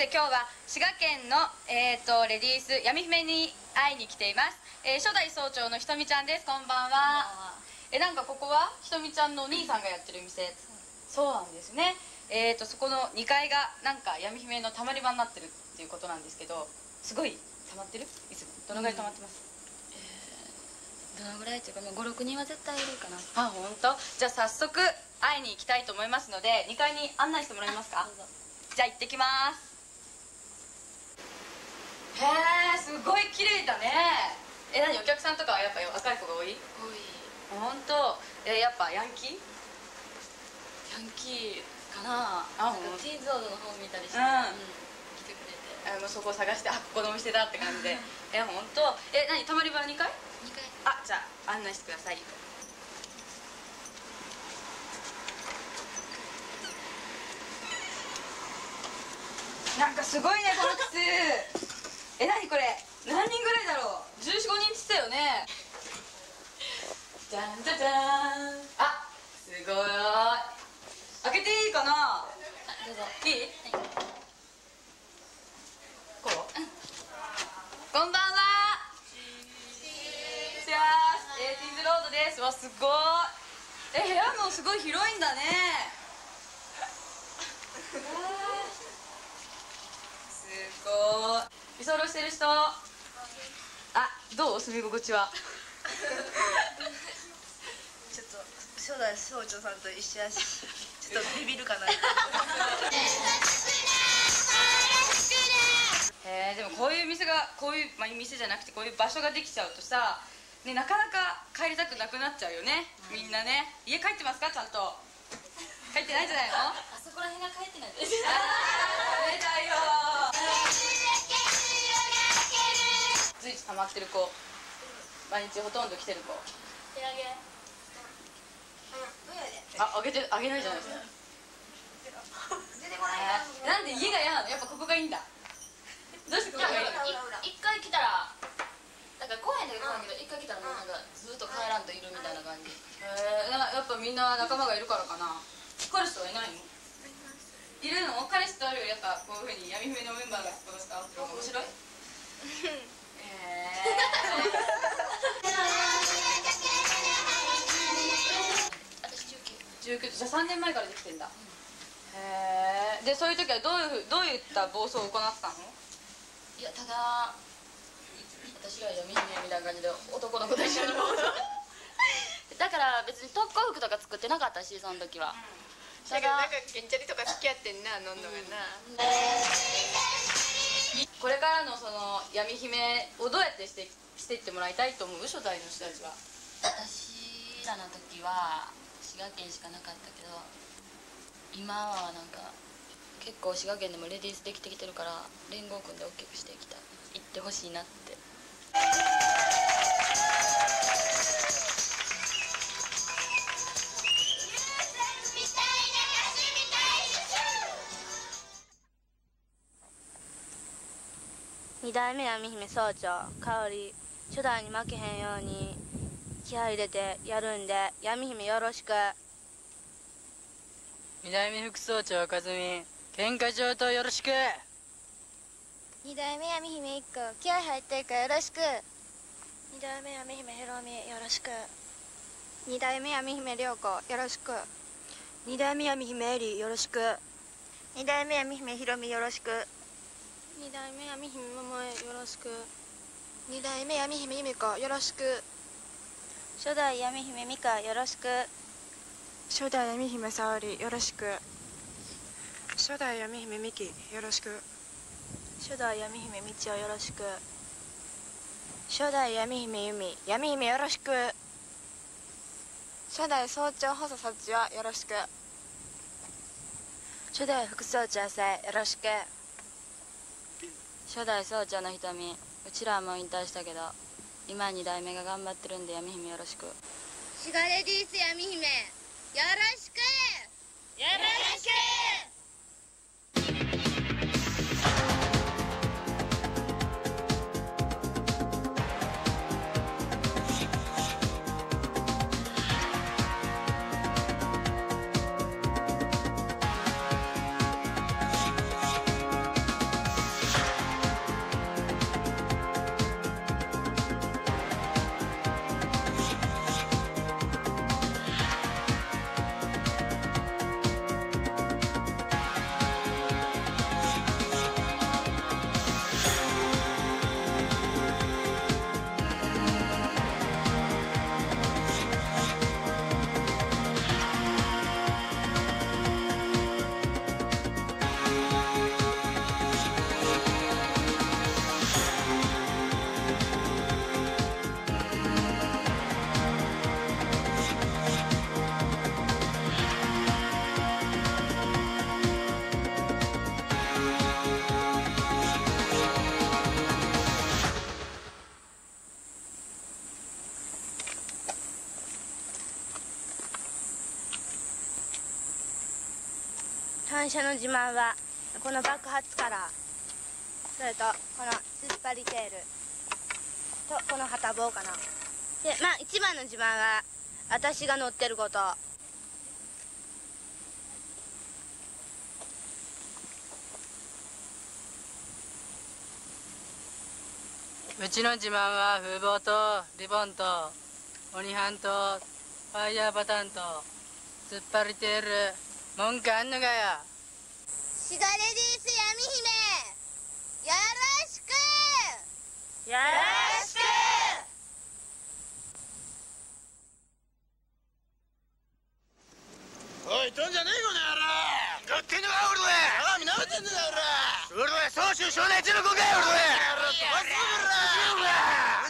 して今日は滋賀県の、えー、とレディース闇姫に会いに来ています、えー初代総長のひとみちゃんです。こんばんは。えなんかここはひとみちゃんのお兄さんがやってる店？そうなんですね。えー、とそこの2階がなんか闇姫のたまり場になってるっていうことなんですけどすごい溜まってる？いつも。どのぐらい溜まってます、どのぐらいっていうか、まあ、56人は絶対いるかな。あ本当？じゃあ早速会いに行きたいと思いますので2階に案内してもらえますか？じゃあ行ってきますへえすごい綺麗だね。え何お客さんとかはやっぱ若い子が多い？多い。本当。えやっぱヤンキー？ヤンキーかな。あなんかティーンズロードの方見たりして、うん。来てくれて。あもうそこを探してあここのお店だって感じで。え本当。え何泊まり場2階2回。あじゃあ案内してください。なんかすごいねこの靴え何これ？何人ぐらいだろう？1415人っつったよね。じゃんじゃじゃーん。あすごい。開けていいかな？どうぞ。いい、こう、こんばんは。シャースエイティーズロードですわすごいえ部屋もすごい広いんだねすごい居候してる人。あどう？住み心地は？ちょっと初代総長さんと一緒やしちょっとビビるかな。へえでもこういう店がこういう、まあ、店じゃなくてこういう場所ができちゃうとさ、ね、なかなか帰りたくなくなっちゃうよね、みんなね。家帰ってますか？ちゃんと。帰ってないんじゃないの？ああそこら辺が帰ってないです。ーダメだよ随時溜まってる子。毎日ほとんど来てる子。手上げ。ああげてあげないじゃないですか。えーなんで家が嫌なの？やっぱここがいいんだ。どうしてここがいいの？一回来たらなんか来へんだけど一回来たらもうなんかずっと帰らんといるみたいな感じ。へえやっぱみんな仲間がいるからかな。彼氏はいないの？いるの？彼氏とあるよ。やっぱこういうふうに闇姫のメンバーがこうした面白い19 19じゃあ3年前からできてんだ。へえでそういう時はどういうどういった暴走を行ってたの？いやただ私が闇姫みたいな感じで男の子と一緒に。だから別に特攻服とか作ってなかったしその時は、ただだけどなんかゲンチャリとか好きやってんな飲んのがな、これからのその闇姫をどうやってしてしていってもらいたいと思う？初代の人たちは。私らの時は滋賀県しかなかったけど今はなんか結構滋賀県でもレディースできてきてるから連合軍で大きくしていきたい。行ってほしいなって。二代目闇姫総長香り初代に負けへんように気合い入れてやるんで闇姫よろしく。二代目副総長和美喧嘩上等よろしく。二代目闇姫一個気合い入ってるからよろしく。二代目闇姫ひろみよろしく。二代目闇姫涼子よろしく。二代目闇姫エリよろしく。二代目闇姫ひろみよろしく二代目闇姫桃江よろしく。二代目闇姫由美子よろしく。初代闇姫美香よろしく。初代闇姫沙織。よろしく。初代闇姫美希よろしく。初代闇姫みちおよろしく。初代闇姫由美闇姫よろしく。初代総長細幸はよろしく。初代副総長さえよろしく初代総長の瞳うちらはもう引退したけど今二代目が頑張ってるんで闇姫よろしく。シガレディース闇姫よろしく。よろしく「車の自慢はこの爆発カラーそれとこの突っ張りテールとこの旗棒かな。でまあ一番の自慢は私が乗ってること。うちの自慢は風貌とリボンと鬼ハンとファイヤーパターンと突っ張りテール文句あんのかよ。シガレディース闇姫よろしく。よろしく。おい飛んじゃねえこの野郎。乗ってんのか俺だ鏡舐めてんのか俺俺だ総州少年中の子かよ俺だまっ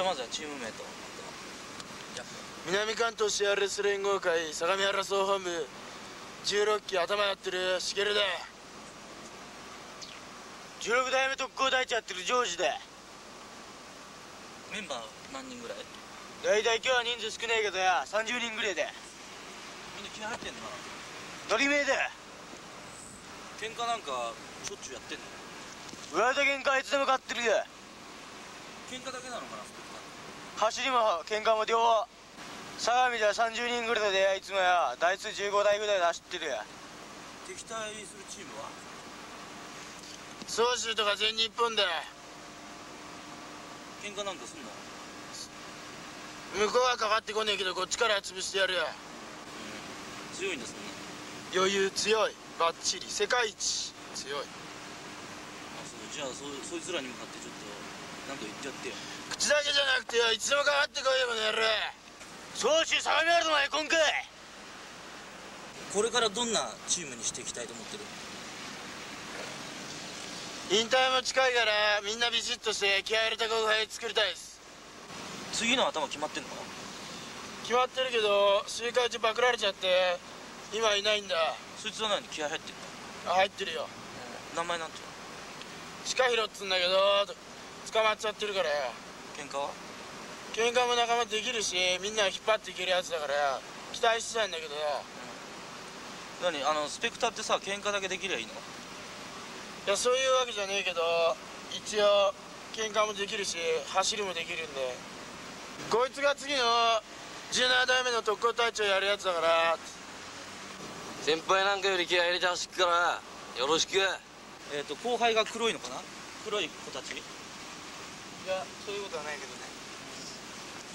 じゃあまずはチームメイト。南関東 CRS 連合会相模原総本部16期頭やってるしげるだ16代目特攻隊長やってるジョージだメンバー何人ぐらい？大体今日は人数少ねえけどや30人ぐらいで。みんな気合入ってんのか乗り名だな喧嘩なんかしょっちゅうやってんの？上田喧嘩いつでも勝ってるよ。喧嘩だけなのかな？走りも喧嘩も両方。相模では30人ぐらいでやいつもや台数15台ぐらいで走ってるや。敵対するチームは？総州とか全日本だ喧嘩なんかすんの？向こうはかかってこねえけどこっちから潰してやるよ。強いんだそんな。余裕強い。バッチリ。世界一。強い。あそうじゃあそそいつらに向かってちょっとなんか言っちゃってよ口だけじゃなくてよいつでもかかってこいよこの野郎。総州相模原の前今回これからどんなチームにしていきたいと思ってる？引退も近いからみんなビシッとして気合い入れた後輩作りたいです。次の頭決まってんのかな？決まってるけど集会中パクられちゃって今いないんだ。そいつは何？気合入ってんの？あ入ってるよ。名前なんていう地下広っつんだけど捕まっちゃってるからよ。の喧嘩は？喧嘩も仲間できるしみんなを引っ張っていけるやつだからよ期待してたんだけど。よ何？あのスペクターってさ喧嘩だけできりゃいいの？いやそういうわけじゃねえけど一応喧嘩もできるし走りもできるんで。こいつが次の17代目の特攻隊長やるやつだから。先輩なんかより気合い入れて走っからよろしく。えっ、と後輩が黒いのかな？黒い子たち？やそういうことはないけどね。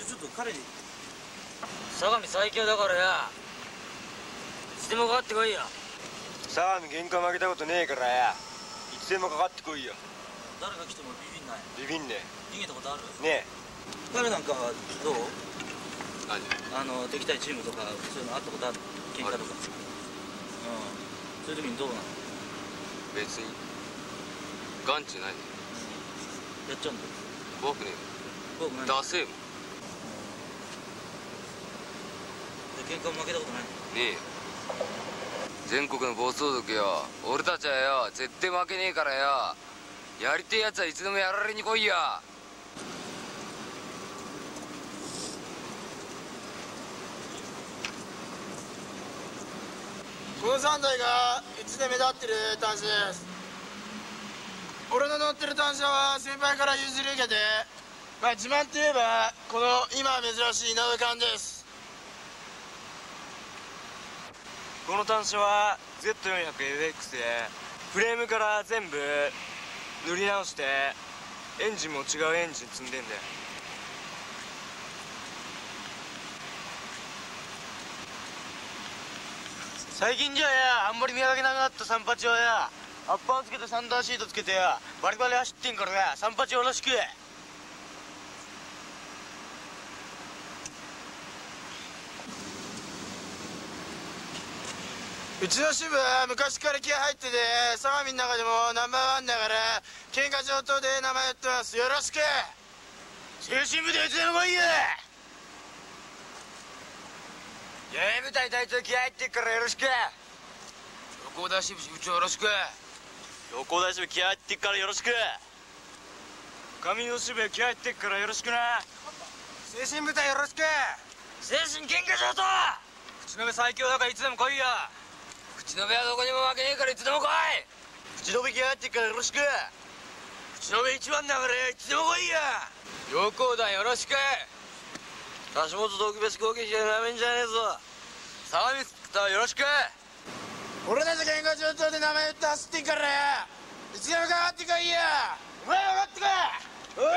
ちょっと彼に。相模最強だからや。いつでもかかってこいよ。相模喧嘩負けたことねえからや。いつでもかかってこいよ。誰が来てもビビんない。ビビんね逃げたことある？ね彼なんかはどう？何？あの敵対チームとかそういうのあったことある？喧嘩とか。うん。そういう時にどうなの？別に。眼中ないやっちゃうんだ怖くね怖くないえダセえもん。で喧嘩も負けたことないの？ねえ。よ全国の暴走族よ。俺たちはよ。絶対負けねえからよ。やりてえやつはいつでもやられに来いよ。この3台がうちで目立ってる単車です俺の乗ってる単車は先輩から譲り受けてまあ自慢といえばこの今珍しい井上缶です。この単車は Z400FX でフレームから全部塗り直してエンジンも違うエンジン積んでんだよ。最近じゃやあんまり見かけなくなった三八はやアッパーつけてサンダーシートつけてやバリバリ走ってんからや三八よろしく。うちの支部は昔から気合入ってて相模の中でもナンバーワンだから喧嘩上等で名前やってます。よろしく。精神部でいつでも来いよ。八重部隊隊長気合入ってっからよろしく。横田支部支部長よろしく。横田支部気合入ってっからよろしく。上野支部気合入ってっからよろしくな。精神部隊よろしく。精神喧嘩上等口延最強だからいつでも来いよ。口延べはどこにも負けねえからいつでも来い。口延べ気合入ってっからよろしく。口延べ一番だからいつでも来いよ。横田よろしく。橋本特別攻撃はなめんじゃねえぞ。相模スクターよろしく俺たち喧嘩上等で名前言って走ってんからよいつでもかかってこいよ。お前かかってこい。お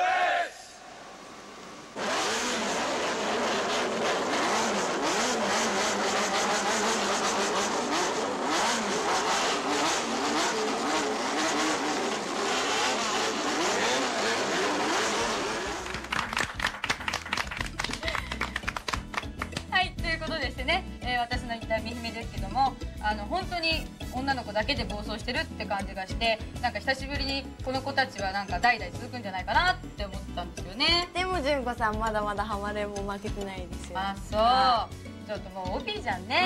い、私の言ったみ姫ですけどもあの本当に女の子だけで暴走してるって感じがしてなんか久しぶりにこの子たちはなんか代々続くんじゃないかなって思ったんですよね。でも純子さんまだまだハマれんも負けてないですよ。あそう。ちょっともう OP じゃんね。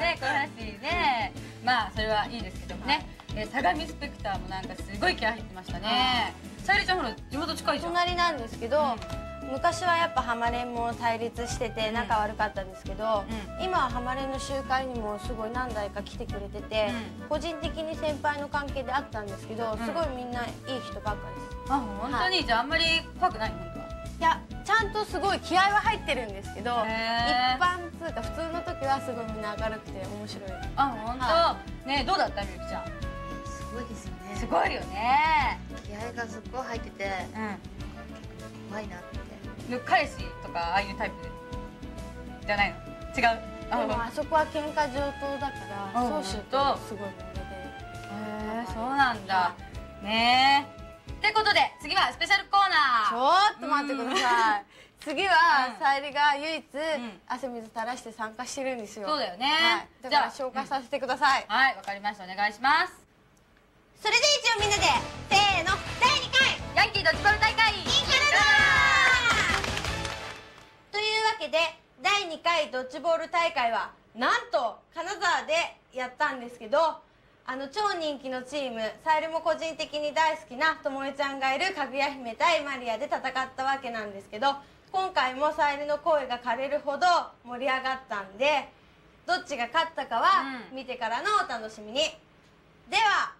ねこの話ね。まあそれはいいですけどもね、えー相模スペクターもなんかすごい気合入ってましたね。さゆりちゃんほら地元近いじゃん。隣なんですけど、昔はやっぱハマレンも対立してて仲悪かったんですけど、今はハマレンの集会にもすごい何台か来てくれてて、個人的に先輩の関係であったんですけど、すごいみんないい人ばっかです。あ本当に、じゃああんまり怖くない本当はいやちゃんとすごい気合は入ってるんですけど一般つうか普通の時はすごいみんな明るくて面白い。あ本当、はねどうだった？みゆきちゃん。すごいですよね。すごいよね。気合がすっごい入っててう怖いなって。ん彼氏とかああいうタイプじゃないの？違う？あでもあそこは喧嘩上等だからうん。総集とすごいものでへえそうなんだ。ねえ。ってことで次はスペシャルコーナー。ちょっと待ってください。次はさゆりが唯一ん。汗水垂らして参加してるんですよ。そうだよね。はい、だじゃあから紹介させてください、はいわかりました。お願いします。それで一応みんなでせーの第2回。ヤンキードッジボール大会わけで第2回ドッジボール大会はなんと金沢でやったんですけどあの超人気のチームさゆりも個人的に大好きなともえちゃんがいるかぐや姫対マリアで戦ったわけなんですけど今回もさゆりの声が枯れるほど盛り上がったんでどっちが勝ったかはうん。見てからのお楽しみに、では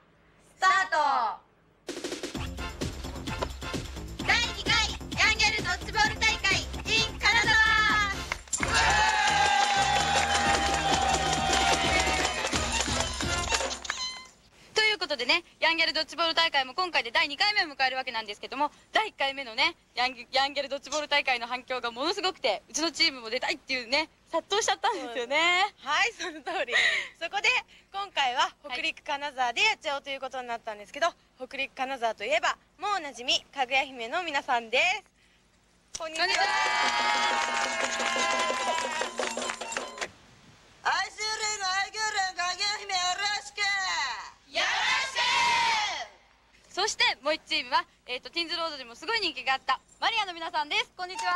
スタート。第2回ヤンゲルドッジボールことでねヤンゲルドッジボール大会も今回で第2回目を迎えるわけなんですけども第1回目のねヤンゲヤンゲルドッジボール大会の反響がものすごくてうちのチームも出たいっていうね殺到しちゃったんですよね。はいその通り。そこで今回は北陸金沢でやっちゃおうということになったんですけど、北陸金沢といえばもうおなじみかぐや姫の皆さんです。こんにちは。愛するの愛くるかげ姫よろしくそしてもう1チームは、えー、とティーンズロードでもすごい人気があったマリアの皆さんです。こんにちは。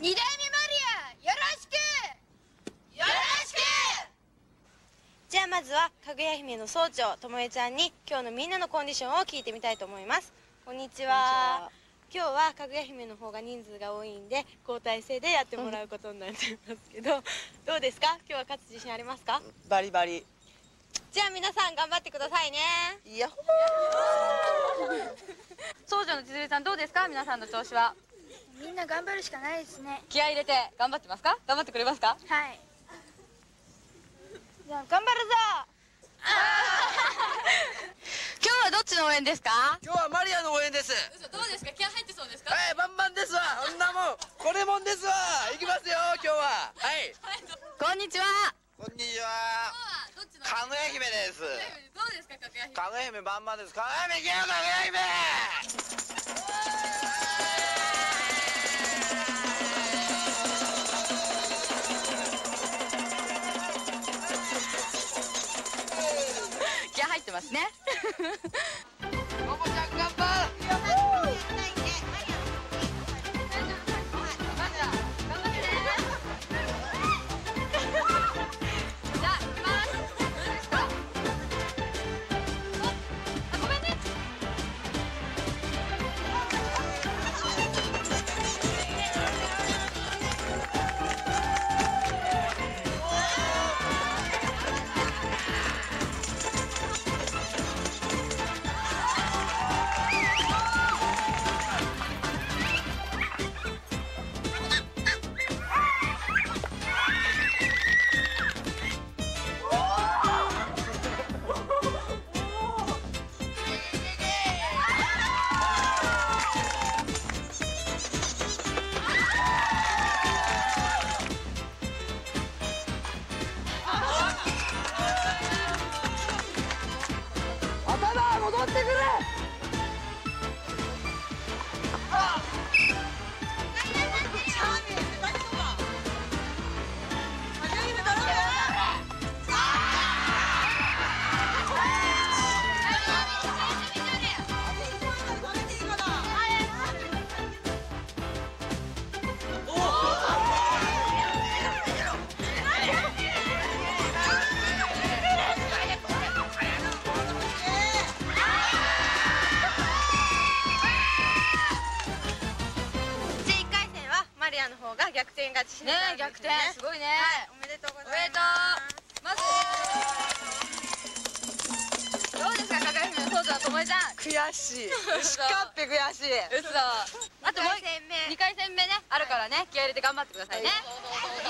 二代目マリアよろしく。よろしく。じゃあまずはかぐや姫の総長ともえちゃんに今日のみんなのコンディションを聞いてみたいと思います。こんにちは。今日はかぐや姫の方が人数が多いんで交代制でやってもらうことになってますけどどうですか？今日は勝つ自信ありますか？バリバリじゃあ皆さん頑張ってくださいね。いや総長の千鶴さんどうですか？皆さんの調子は。みんな頑張るしかないですね。気合い入れて頑張ってますか？頑張ってくれますか？はい。じゃあ頑張るぞ。援ですか？今日はマリアの応援です。嘘どうですか？気合入ってそうですか？はいバンバンですわ。そんなもんこれもんですわ。行きますよ今日は。はい。こんにちはこんにちは。どっちの？かぐや姫です。どうですかかぐや姫？かぐや姫バンバンです。かぐや姫行けよかぐや姫！気合入ってますね勝ちしね逆転。すごいね。はいおめでとうございおめでとますう。まず。どうですかかぐや姫のそうちゃんともえちゃん。悔しい。しかって悔しい。嘘。あともう二回戦目2回戦目ねあるからね気合い入れて頑張ってくださいね。2回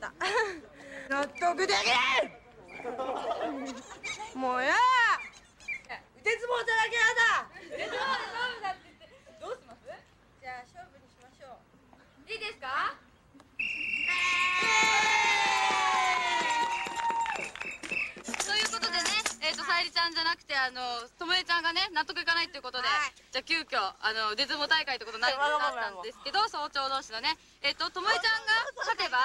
た。納得できないもうや腕相撲じゃだけやだ！腕相撲で勝負だって言ってどうします？じゃあ勝負にしましょう。いいですかということでね、えりちゃんじゃなくてあのともえちゃんがね納得いかないということで、じゃあ急遽あの腕相撲大会ということにななったんですけど早朝同士のね。えっ、とともえちゃんが勝てば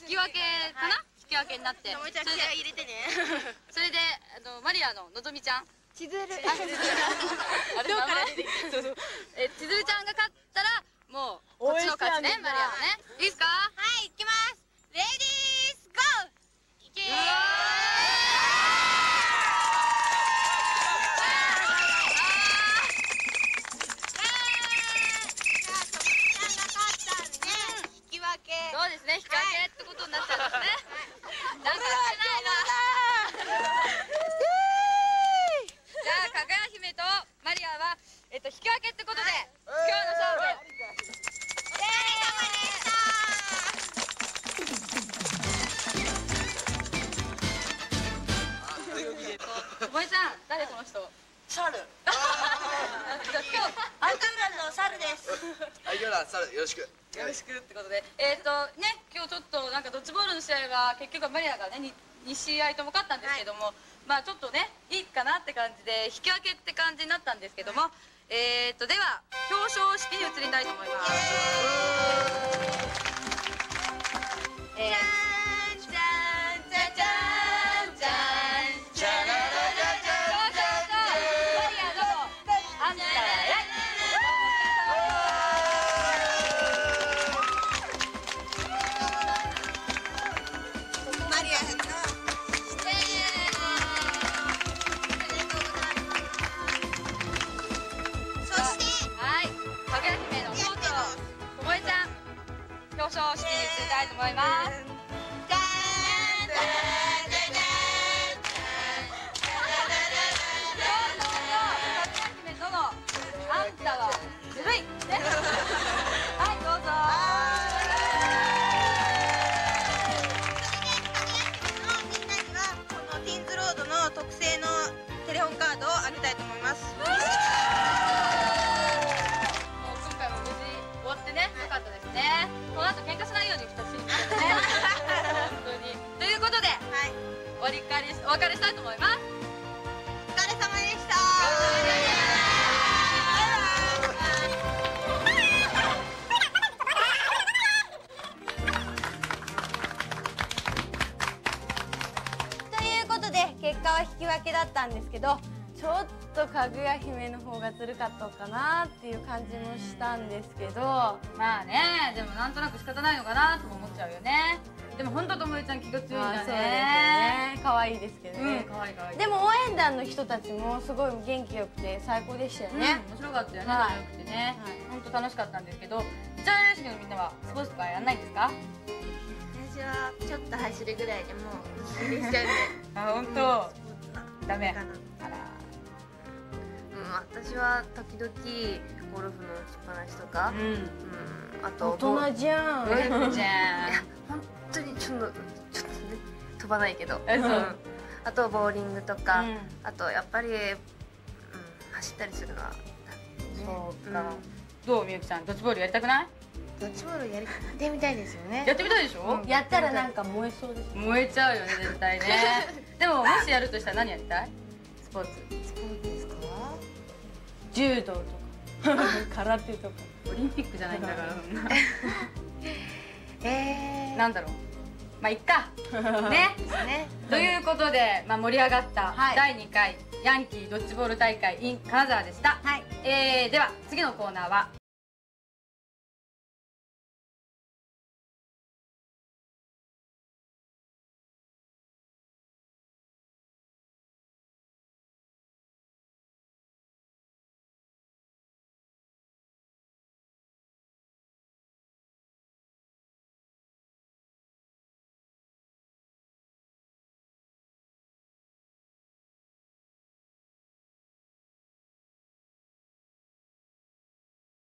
引き分けかな、引き分けになって。ともえちゃんそれで気合い入れてね。それであのマリアののぞみちゃん。千鶴。あ千鶴。あれ名前？え千鶴ちゃんが勝ったらもうこっちの勝ちねマリアのね。いいですか？はい行きます。レディースゴーって感じになったんですけども、えっ、とでは表彰式に移りたいと思います。えー姫の方がずるかったかなっていう感じもしたんですけど。まあねでもなんとなく仕方ないのかなとも思っちゃうよね。でも本当ともえちゃん気が強いんだね。まあそうですよね。可愛いですけどね、うん可愛い可愛い。でも応援団の人たちもすごい元気よくて最高でしたようんね、面白かったよね、はい。仲良くてね、本当楽しかったんですけど。じゃあよしのみんなはスポーツとかやんないんですか？私はちょっと走るぐらいでもう息切れしちゃうんであ本当。ダメ。かな私は時々ゴルフの打ちっぱなしとかうん。うんあと大人じゃん。ゴルフじいゃや本当にちょっとちょっとね飛ばないけど。えそう。ん。あとボーリングとか、うん。あとやっぱり、うん、走ったりするのはそうか、どうみゆきさんドッジボールやりたくない？ドッジボールやりてみたいですよね。やってみたいでしょ、やったらなんか燃えそうです燃えちゃうよね絶対ね。でももしやるとしたら何やりたい？スポーツ。スポーツ柔道とか 空手とか。オリンピックじゃないんだからそんな。えなんだろう。まあいっか。ね。ー、ね。ということで、まあ、盛り上がった第2回ヤンキードッジボール大会 in 金沢でした、えーでは次のコーナーは